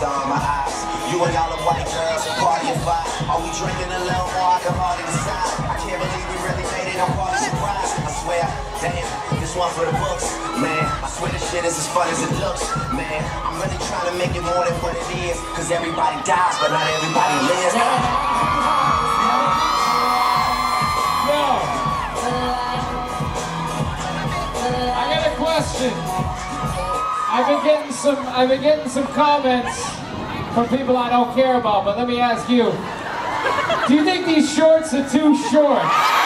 star in my eyes. You and all the white girls are party of five. Are we drinking a little more? I can hardly decide. I can't believe we really made it a party surprise. I swear, damn, this one for the books, man. I swear this shit is as fun as it looks, man. I'm really trying to make it more than what it is. Cause everybody dies, but not everybody lives. I got a question. I've been getting some I've been getting some comments from people I don't care about, but let me ask you. Do you think these shorts are too short?